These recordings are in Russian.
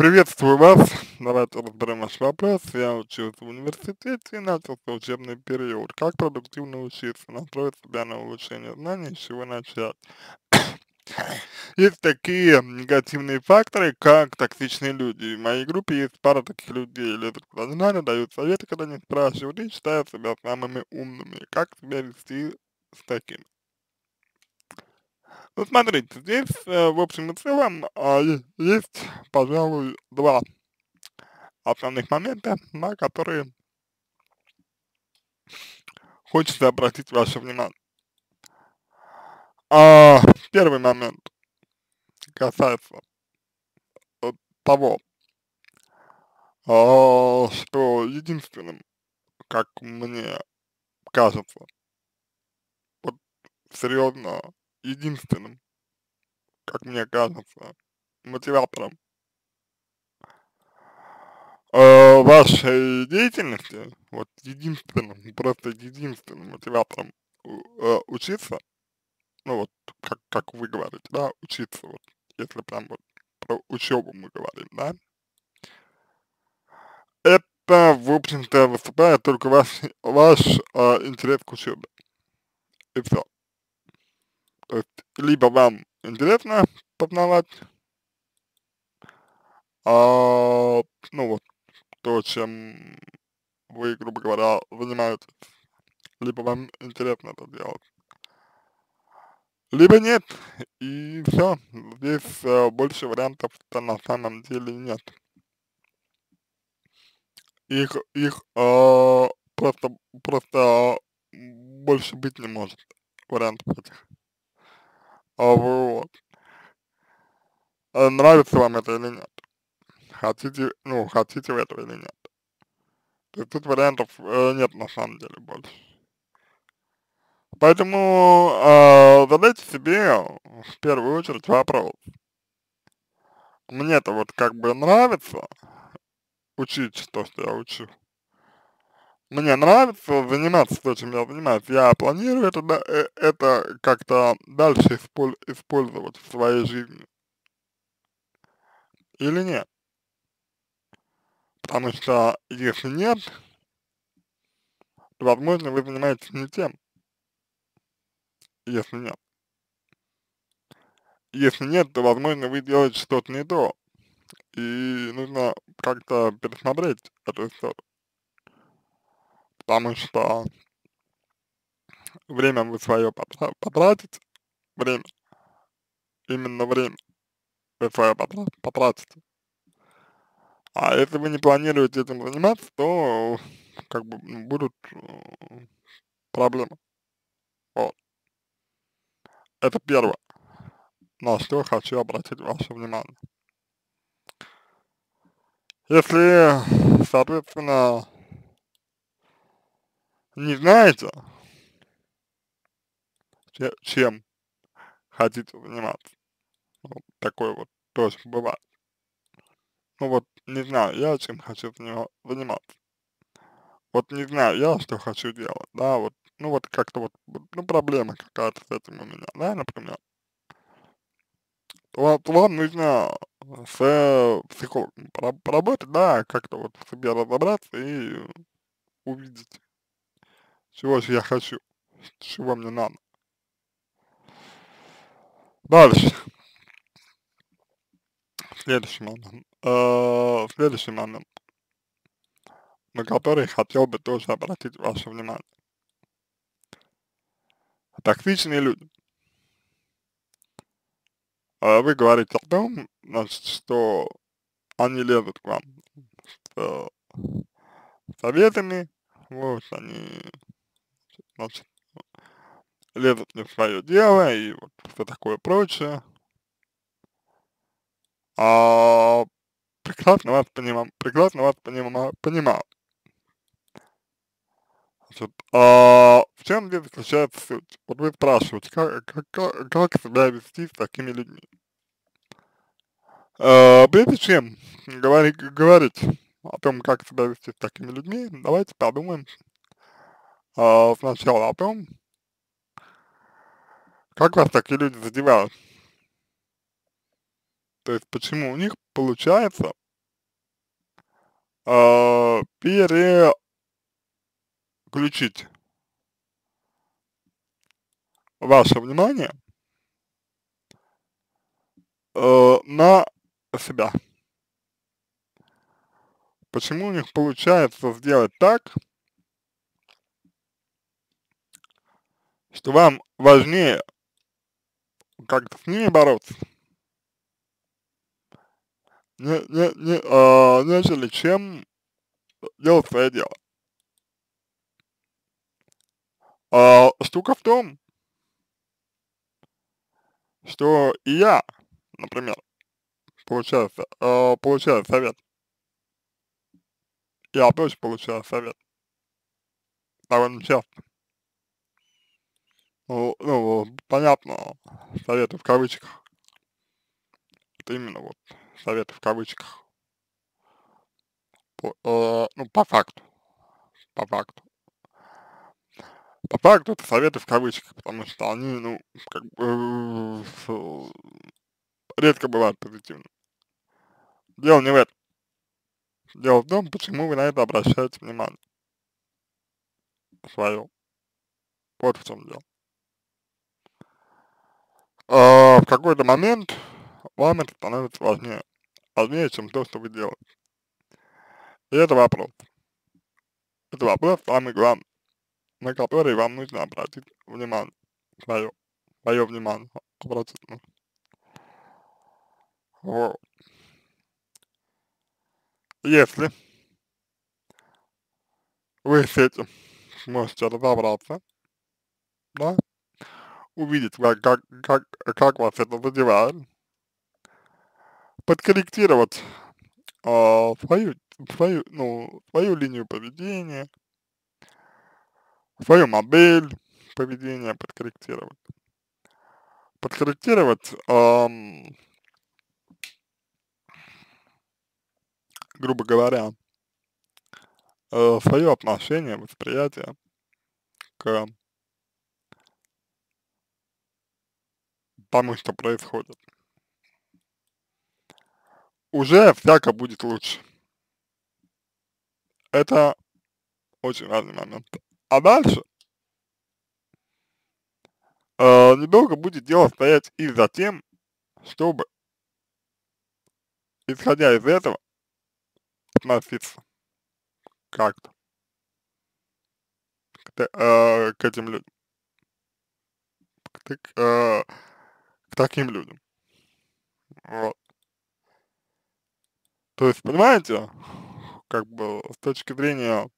Приветствую вас. Давайте разберем ваш вопрос. Я учился в университете и начался учебный период. Как продуктивно учиться, настроить себя на улучшение знаний, с чего начать? Есть такие негативные факторы, как токсичные люди. В моей группе есть пара таких людей. Лезут куда надо, дают советы, когда не спрашивают, и считают себя самыми умными. Как себя вести с такими? Ну, смотрите, здесь, э, в общем и целом, а, есть, пожалуй, два основных момента, на которые хочется обратить ваше внимание. А, первый момент касается вот того, а, что единственным, как мне кажется, вот серьезно, единственным, как мне кажется, мотиватором э, вашей деятельности, вот единственным, просто единственным мотиватором у- э, учиться, ну вот, как, как вы говорите, да, учиться, вот, если прям вот про учебу мы говорим, да, это, в общем-то, выступает только ваш, ваш э, интерес к учебе, и все. То есть, либо вам интересно познавать, а, ну вот, то, чем вы, грубо говоря, занимаетесь, либо вам интересно это делать, либо нет, и все, здесь э, больше вариантов-то на самом деле нет. Их, их э, просто, просто больше быть не может, вариантов этих. А вот. А нравится вам это или нет? Хотите, ну, хотите вы этого или нет? То есть тут вариантов э, нет на самом деле больше. Поэтому э, задайте себе в первую очередь вопрос. Мне-то вот как бы нравится учить то, что я учу. Мне нравится заниматься то, чем я занимаюсь. Я планирую это, да- э, это как-то дальше исполь- использовать в своей жизни. Или нет? Потому что если нет, то, возможно, вы занимаетесь не тем, если нет. Если нет, то, возможно, вы делаете что-то не то. И нужно как-то пересмотреть эту историю. Потому что время вы свое потра- потратите, время, именно время вы свое потра- потратите. А если вы не планируете этим заниматься, то как бы будут э, проблемы. Вот. Это первое, на что хочу обратить ваше внимание. Если, соответственно, не знаете, че- чем хотите заниматься, ну, такое вот тоже бывает. Ну вот, не знаю я, чем хочу занима- заниматься. Вот не знаю я, что хочу делать, да, вот, ну вот как-то вот, вот, ну проблема какая-то с этим у меня, да, например. То вам нужно с э, психологом пора- поработать, да, как-то вот в себе разобраться и увидеть, чего же я хочу, чего мне надо. Дальше, следующий момент. Э, следующий момент, на который хотел бы тоже обратить ваше внимание. Токсичные люди. А вы говорите о том, значит, что они лезут к вам с э, советами, вот, они, значит, лезут не в свое дело и вот все такое прочее. А прекрасно вас понимаю, прекрасно вас понима, понимаю. Значит, а в чем здесь заключается суть? Вот вы спрашиваете, как, как, как, себя вести с такими людьми? Э, прежде чем говори, говорить о том, как себя вести с такими людьми, давайте подумаем а, сначала о том, как вас такие люди задевают. То есть почему у них получается э, переключить ваше внимание э, на себя. Почему у них получается сделать так, что вам важнее как-то с ними бороться, не, не, не, а, нежели чем делать свое дело. А, штука в том, что и я, например, получаю, э, получаю совет. Я тоже получаю совет. Довольно часто. Ну, ну, понятно, советы в кавычках. Это именно вот советы в кавычках. По, э, ну, по факту. По факту. По факту это советы в кавычках, потому что они, ну, как бы, э, редко бывают позитивны. Дело не в этом. Дело в том, почему вы на это обращаете внимание. Свое. Вот в чем дело. А, в какой-то момент вам это становится важнее. Важнее, чем то, что вы делаете. И это вопрос. Это вопрос самый главный, на который вам нужно обратить внимание. Свое. Свое внимание обратить нужно. Вот. Если вы с этим сможете разобраться, да, увидеть, как, как, как, как вас это задевает, подкорректировать э, свою, свою, ну, свою линию поведения, свою модель поведения подкорректировать. Подкорректировать эм, грубо говоря, э, свое отношение, восприятие к тому, что происходит. Уже всяко будет лучше. Это очень важный момент. А дальше э, недолго будет дело стоять и за тем, чтобы, исходя из этого, относиться как-то к, э, к этим людям, к, э, таким людям. Вот. То есть, понимаете, как бы с точки зрения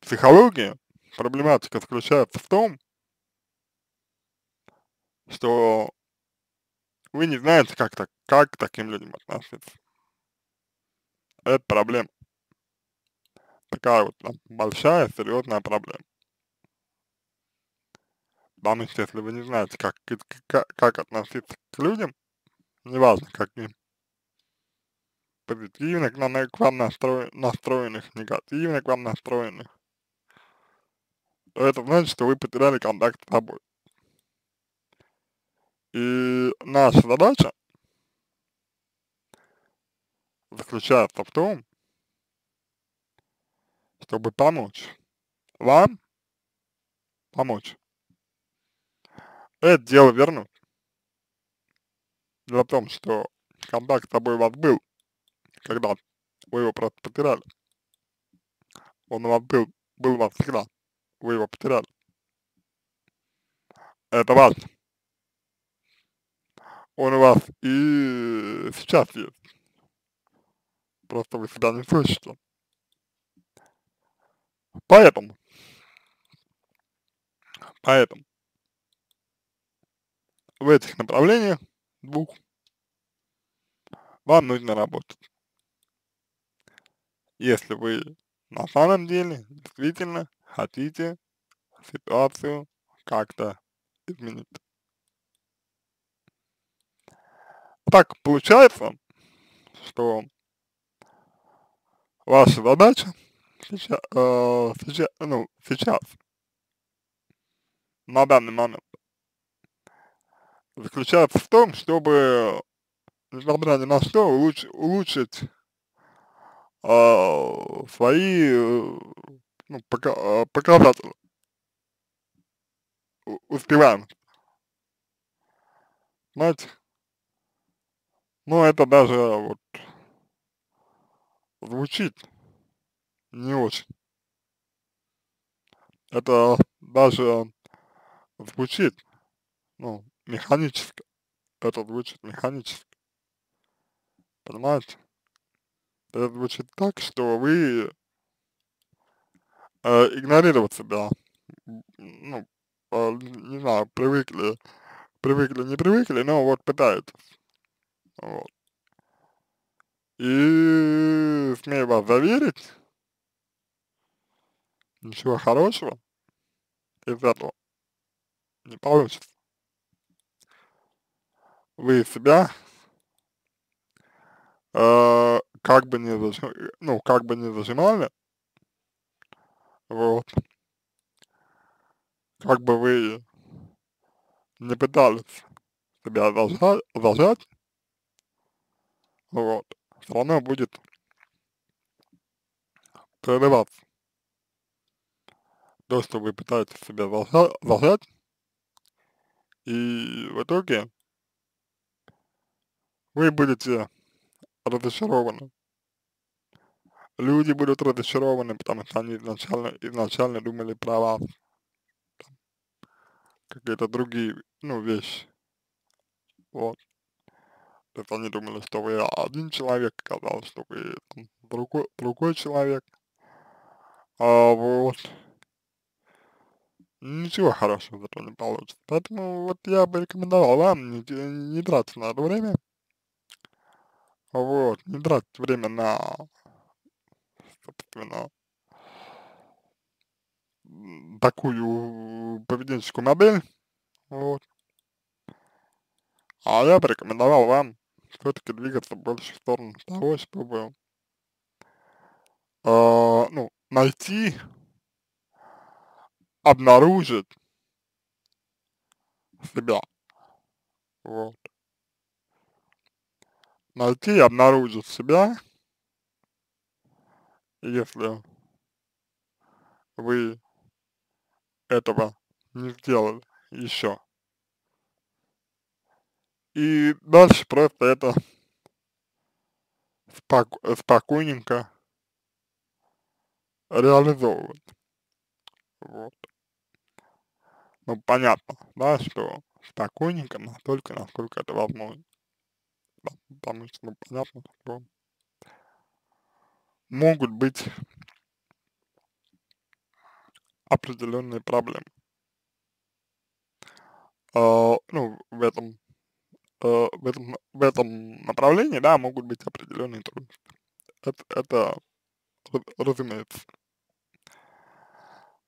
психологии, проблематика заключается в том, что вы не знаете, как, так, как к таким людям относиться это проблема. Такая вот большая, серьезная проблема. Потому что если вы не знаете, как, как, как относиться к людям, неважно каким, позитивно к, нам, к вам настроен, настроенных, негативно к вам настроенных, то это значит, что вы потеряли контакт с собой. И наша задача заключается в том, чтобы помочь вам помочь. Это дело вернуть. Дело в том, что контакт с тобой у вас был, когда вы его просто потеряли. Он у вас был, был у вас всегда, вы его потеряли. Это важно. Он у вас и сейчас есть. Просто вы себя не слышите. Поэтому, поэтому в этих направлениях двух вам нужно работать. Если вы на самом деле действительно хотите ситуацию как-то изменить. Так получается, что ваша задача сейчас, э, сейчас, ну, сейчас, на данный момент, заключается в том, чтобы, несмотря ни на что, улуч, улучшить э, свои, э, ну, пока, э, показатели успеваемости. Знаете, ну это даже вот звучит не очень. Это даже звучит, ну, механически. Это звучит механически. Понимаете? Это звучит так, что вы э, игнорировать себя, ну, э, не знаю, привыкли, привыкли, не привыкли, но вот пытаетесь. Вот. И смею вас заверить, ничего хорошего из этого не получится. Вы себя э, как бы не зажим, ну, как бы не зажимали, вот, как бы вы не пытались себя зажать, зажать вот, все равно будет прорываться. То, что вы пытаетесь себя зажать, и в итоге вы будете разочарованы. Люди будут разочарованы, потому что они изначально, изначально думали про вас. Какие-то другие, ну, вещи. Вот. То есть они думали, что вы один человек, оказалось, что вы там, другой, другой человек. А вот. Ничего хорошего зато не получится. Поэтому вот я бы рекомендовал вам не, не тратить на это время. Вот, не тратить время на, собственно, такую поведенческую модель. Вот. А я бы рекомендовал вам все-таки двигаться больше в сторону того, чтобы, э, ну, найти, обнаружить себя. Вот. Найти и обнаружить себя, если вы этого не сделали еще. И дальше просто это споко спокойненько реализовывать. Вот. Ну, понятно, да, что спокойненько, настолько, насколько это возможно. Потому что, ну, понятно, что могут быть определенные проблемы. Uh, ну, в этом э, в этом, в этом направлении, да, могут быть определенные трудности. Это, это разумеется.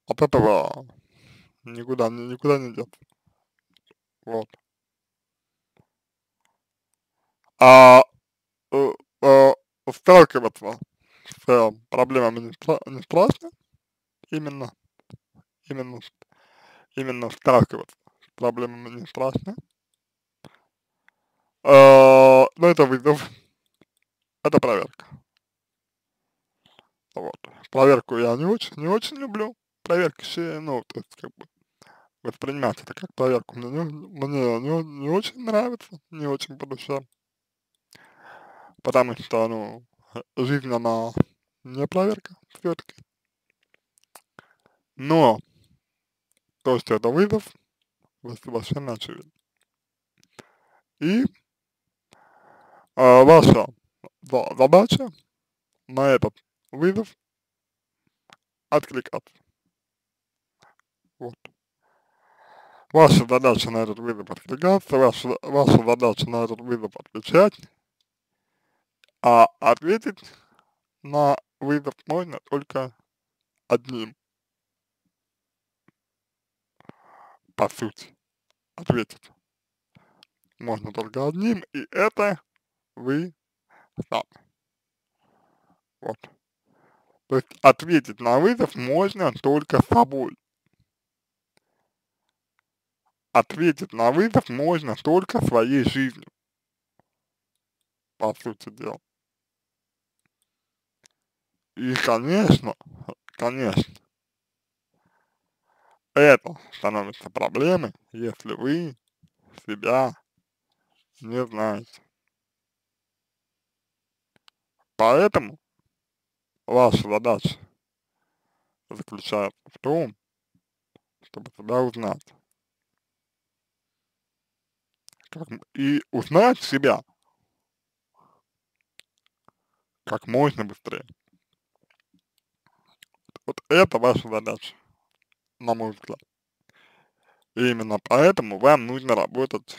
От этого никуда, никуда не деться. Вот. А э, э, сталкиваться с э, проблемами не, стра не страшно, именно, именно, именно сталкиваться с проблемами не страшно, а, ну, это вызов, это проверка. Вот. Проверку я не очень, не очень люблю. Проверки все, ну, то есть, как бы, воспринимать это как проверку мне, не, мне не, не очень нравится, не очень по душе. Потому что, ну, жизнь, она не проверка все-таки. Но то, что это вызов, совершенно очевидно. И а, ваша задача на этот вызов откликаться. Вот. Ваша задача на этот вызов откликаться, ваша, ваша задача на этот вызов отвечать, а ответить на вызов можно только одним. По сути, ответить можно только одним, и это вы сам. Вот. То есть ответить на вызов можно только собой. Ответить на вызов можно только своей жизнью. По сути дела. И, конечно, конечно, это становится проблемой, если вы себя не знаете. Поэтому ваша задача заключается в том, чтобы себя узнать. И узнать себя как можно быстрее. Это ваша задача, на мой взгляд. И именно поэтому вам нужно работать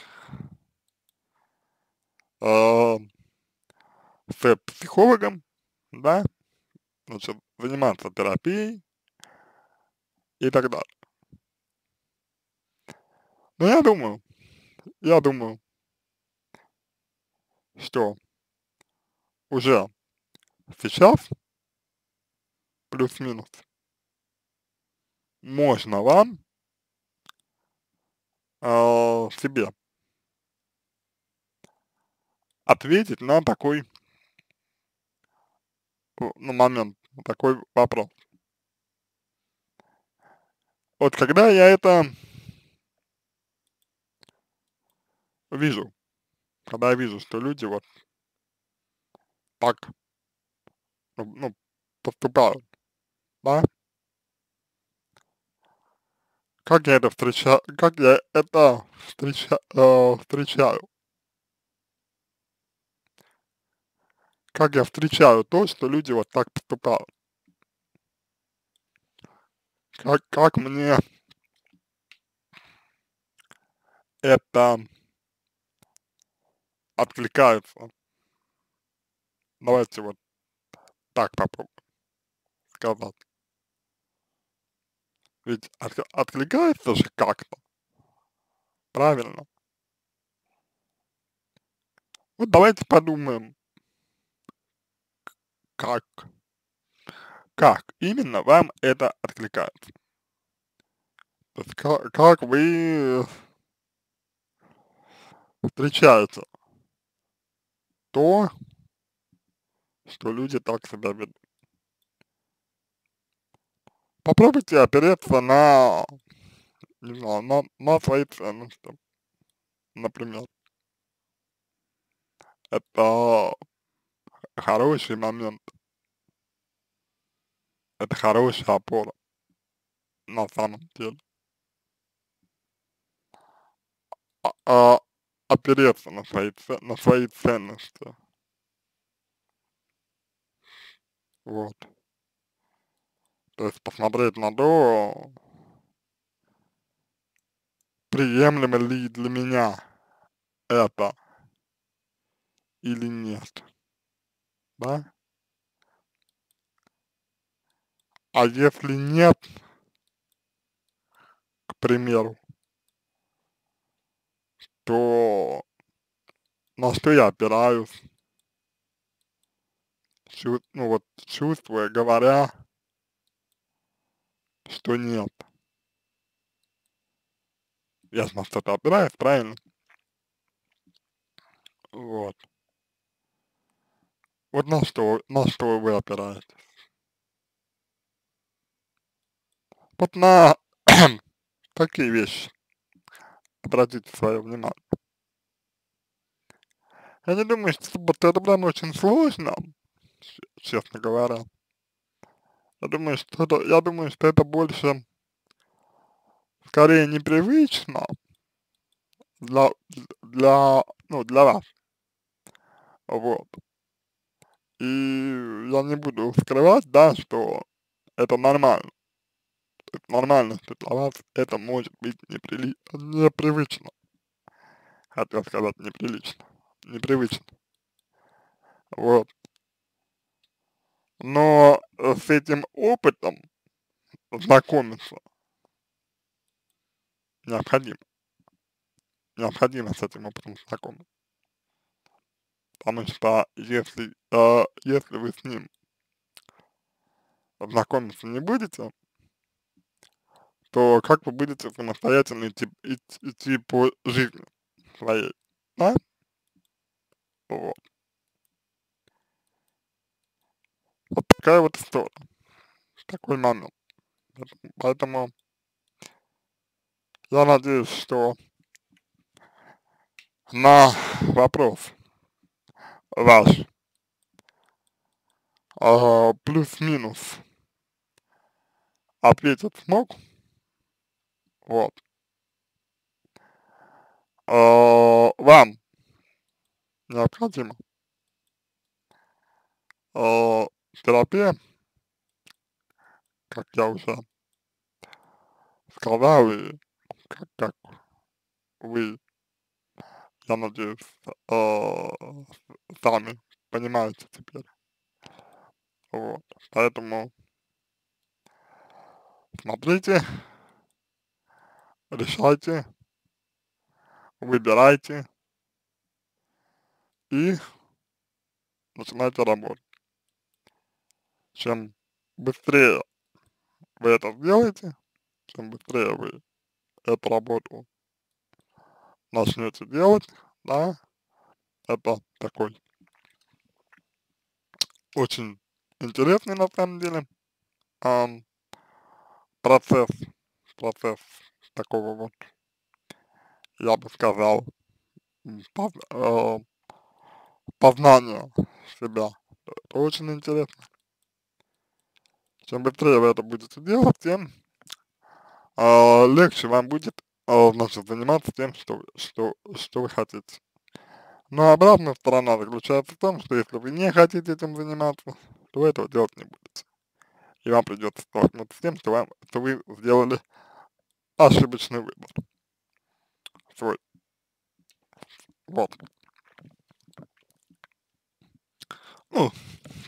э, с психологом, да, значит, заниматься терапией и так далее. Но я думаю, я думаю, что уже сейчас плюс-минус можно вам э, себе ответить на такой на момент, на такой вопрос. Вот когда я это вижу, когда я вижу, что люди вот так, ну, ну поступают, да, как я это встречаю, как я это встреча, э, встречаю? Как я встречаю то, что люди вот так поступают? Как, как мне это откликается? Давайте вот так попробуем сказать. Ведь от, откликается же как-то, правильно? Вот давайте подумаем, как, как именно вам это откликается. То есть как, как вы встречаете то, что люди так себя ведут. Попробуйте опереться на, не знаю, на, на свои ценности, например. Это хороший момент. Это хорошая опора на самом деле. А, а, опереться на свои, на свои ценности. Вот. То есть посмотреть на то, приемлемо ли для меня это или нет. Да? А если нет, к примеру, то на что я опираюсь, чу ну вот чувствуя, говоря, что нет. Я на что-то опираюсь, правильно? Вот. Вот на что, на что вы опираетесь? Вот на такие вещи обратите свое внимание. Я не думаю, что это прям очень сложно, честно говоря. Я думаю, что это, я думаю, что это больше, скорее, непривычно для, для, ну, для вас. Вот. И я не буду скрывать, да, что это нормально. Это нормально, что для вас это может быть неприли... непривычно. Хотел сказать неприлично, непривычно. Вот. Но с этим опытом знакомиться необходимо. Необходимо с этим опытом знакомиться. Потому что если, э, если вы с ним знакомиться не будете, то как вы будете самостоятельно идти, идти, идти по жизни своей, да? Вот. Вот такая вот история, такой момент. Поэтому я надеюсь, что на вопрос ваш э, плюс-минус ответить смог, вот, э, вам необходимо э, терапия, как я уже сказал, и как, как вы, я надеюсь, э, сами понимаете теперь. Вот, поэтому смотрите, решайте, выбирайте и начинайте работать. Чем быстрее вы это сделаете, чем быстрее вы эту работу начнете делать, да, это такой очень интересный на самом деле эм, процесс, процесс такого вот, я бы сказал, поз, э, познания себя. Это очень интересно. Чем быстрее вы это будете делать, тем э, легче вам будет, э, значит, заниматься тем, что, что, что вы хотите. Но обратная сторона заключается в том, что если вы не хотите этим заниматься, то вы этого делать не будете. И вам придется столкнуться с тем, что, вам, что вы сделали ошибочный выбор. Свой. Вот. Ну,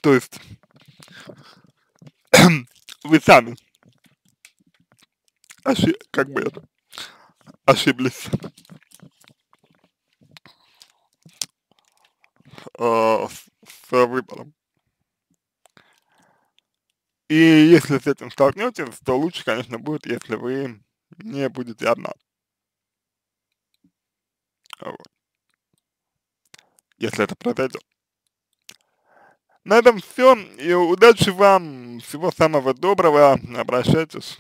то есть, вы сами ошиб, как бы это, ошиблись э, с, с выбором. И если с этим столкнетесь, то лучше, конечно, будет, если вы не будете одна. Вот. Если это произойдет. На этом все. И удачи вам. Всего самого доброго. Обращайтесь.